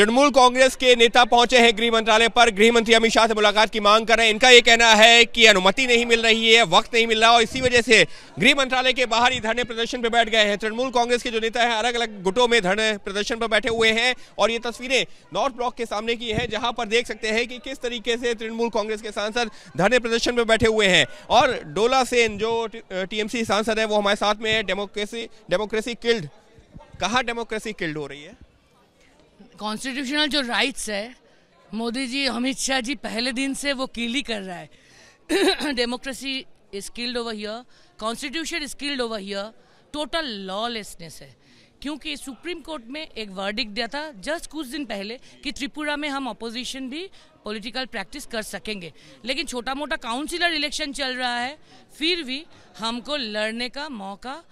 तृणमूल कांग्रेस के नेता पहुँचे हैं गृह मंत्रालय पर। गृह मंत्री अमित शाह से मुलाकात की मांग कर रहे हैं। इनका ये कहना है कि अनुमति नहीं मिल रही है, वक्त नहीं मिल रहा और इसी वजह से गृह मंत्रालय के बाहर ही धरने प्रदर्शन पर बैठ गए हैं। तृणमूल कांग्रेस के जो नेता हैं अलग अलग गुटों में धरने प्रदर्शन पर बैठे हुए हैं और ये तस्वीरें नॉर्थ ब्लॉक के सामने की है, जहाँ पर देख सकते हैं कि किस तरीके से तृणमूल कांग्रेस के सांसद धरने प्रदर्शन पर बैठे हुए हैं। और डोला सेन, जो टीएमसी सांसद है, वो हमारे साथ में है। डेमोक्रेसी डेमोक्रेसी किल्ड, कहाँ डेमोक्रेसी किल्ड हो रही है? कॉन्स्टिट्यूशनल जो राइट्स है, मोदी जी, अमित शाह जी, पहले दिन से वो कीली कर रहा है। Democracy is killed over here constitution is killed over here total lawlessness है। क्योंकि सुप्रीम कोर्ट में एक वर्डिक दिया था जस्ट कुछ दिन पहले कि त्रिपुरा में हम अपोजिशन भी पॉलिटिकल प्रैक्टिस कर सकेंगे। लेकिन छोटा मोटा काउंसिलर इलेक्शन चल रहा है, फिर भी हमको लड़ने का मौका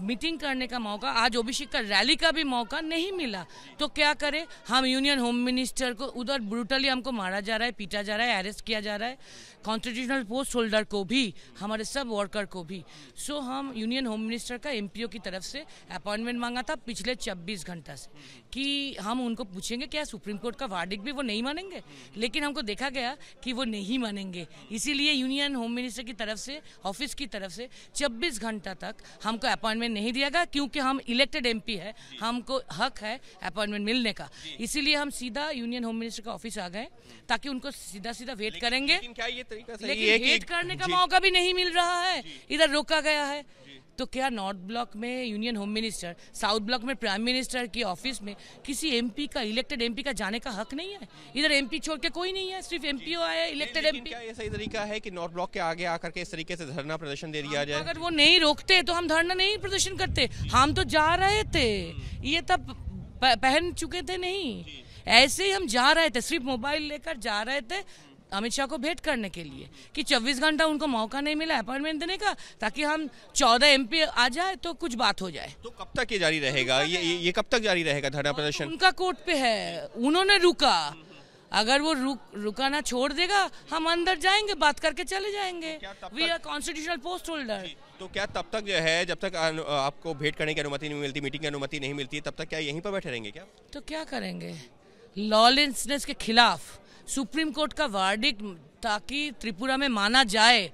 मीटिंग करने का मौका, आज ओबीसी का रैली का भी मौका नहीं मिला। तो क्या करें? हम यूनियन होम मिनिस्टर को उधर ब्रूटली हमको मारा जा रहा है, पीटा जा रहा है अरेस्ट किया जा रहा है। कॉन्स्टिट्यूशनल पोस्ट होल्डर को भी, हमारे सब वर्कर को भी। सो हम यूनियन होम मिनिस्टर का एमपीओ की तरफ़ से अपॉइंटमेंट मांगा था पिछले छब्बीस घंटा से। कि हम उनको पूछेंगे, क्या सुप्रीम कोर्ट का वार्डिक भी वो नहीं मानेंगे? लेकिन हमको देखा गया कि वो नहीं मानेंगे। इसीलिए यूनियन होम मिनिस्टर की तरफ़ से ऑफ़िस की तरफ़ से छब्बीस घंटा तक हमको अपॉइंटमेंट अपॉइंटमेंट नहीं दिया गया क्योंकि हम इलेक्टेड एमपी है। हमको हक है अपॉइंटमेंट मिलने का। इसीलिए हम सीधा यूनियन होम मिनिस्टर का ऑफ़िस आ गए ताकि उनको सीधा सीधा वेट करेंगे। लेकिन क्या ये तरीका सही लेकिन है वेट करने का मौका भी नहीं मिल रहा है। इधर रोका गया है। तो क्या नॉर्थ ब्लॉक में union home minister South Block में प्राइम मिनिस्टर की ऑफ़िस में किसी एमपी का इलेक्टेड एमपी का जाने का हक नहीं है? इधर एमपी छोड़ के कोई नहीं है सिर्फ़ एमपी आया है इलेक्टेड एमपी क्या ये सही तरीका है कि नॉर्थ ब्लॉक के आगे आकर के इस तरीके से धरना प्रदर्शन दे दिया जाए? अगर वो नहीं रोकते तो हम धरना नहीं प्रदर्शन करते। हम तो जा रहे थे। ये तब पहन चुके थे नहीं। ऐसे ही हम जा रहे थे सिर्फ़ मोबाइल लेकर जा रहे थे। अमित शाह को भेंट करने के लिए कि 24 घंटा उनको मौका नहीं मिला अपॉइंटमेंट देने का ताकि हम 14 एमपी आ जाए तो कुछ बात हो जाए। तो कब तक ये जारी रहेगा? ये ये कब तक जारी रहेगा धरना प्रदर्शन? उनका कोर्ट पे है उन्होंने रुका। अगर वो रुक रुकाना छोड़ देगा हम अंदर जाएँगे बात करके चले जाएँगे। We are constitutional post holder तो क्या तब तक जो है जब तक आपको भेंट करने की अनुमति नहीं मिलती मीटिंग की अनुमति नहीं मिलती तब तक क्या यहीं पर बैठे रहेंगे क्या? तो क्या करेंगे? लॉलेंसनेस के खिलाफ सुप्रीम कोर्ट का वार्डिक ताकि त्रिपुरा में माना जाए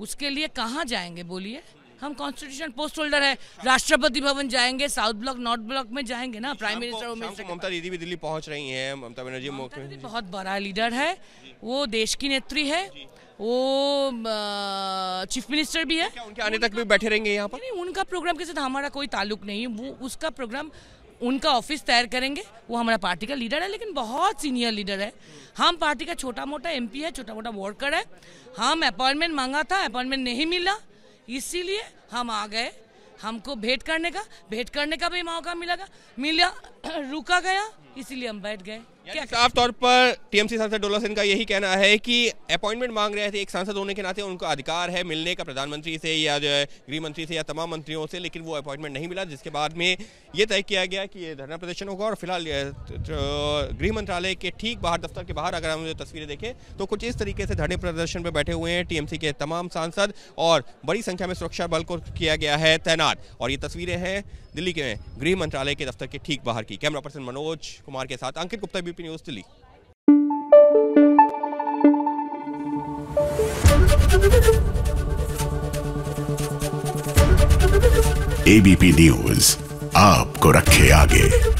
उसके लिए कहाँ जाएँगे? बोलिए। हम कॉन्स्टिट्यूशन पोस्ट होल्डर है। राष्ट्रपति भवन जाएँगे साउथ ब्लॉक नॉर्थ ब्लॉक में जाएँगे ना? Prime minister home minister Mamata Didi भी दिल्ली पहुँच रही हैं। ममता बनर्जी ममता बहुत बड़ा लीडर है। वो देश की नेत्री है। वो चीफ मिनिस्टर भी है। क्या उनके आने तक भी बैठे रहेंगे यहाँ पर? नहीं उनका प्रोग्राम के साथ हमारा कोई ताल्लुक नहीं। है वो उसका प्रोग्राम उनका ऑफ़िस तैयार करेंगे। वो हमारा पार्टी का लीडर है, लेकिन बहुत सीनियर लीडर है। हम पार्टी का छोटा मोटा एमपी है छोटा मोटा वर्कर है। हम अपॉइंटमेंट मांगा था, अपॉइंटमेंट नहीं मिला। इसीलिए हम आ गए हमको भेंट करने का। भेंट करने का भी मौका मिलेगा मिला, रुका गया, इसीलिए हम बैठ गए। साफ़ तौर पर टीएमसी सांसद डोला सिंह का यही कहना है कि अपॉइंटमेंट मांग रहे थे एक सांसद होने के नाते उनको अधिकार है मिलने का प्रधानमंत्री से या जो है गृह मंत्री से या तमाम मंत्रियों से लेकिन वो अपॉइंटमेंट नहीं मिला जिसके बाद में ये तय किया गया कि ये धरना प्रदर्शन होगा और फ़िलहाल गृह मंत्रालय के ठीक बाहर दफ्तर के बाहर अगर हम ये तस्वीरें देखें तो कुछ इस तरीके से धरने प्रदर्शन पर बैठे हुए हैं टीएमसी के तमाम सांसद और बड़ी संख्या में सुरक्षा बल को किया गया है तैनात। और ये तस्वीरें हैं दिल्ली के गृह मंत्रालय के दफ्तर के ठीक बाहर की। कैमरा पर्सन मनोज कुमार के साथ Ankit Gupta, BP news, Delhi. ABP news आपको रखे आगे।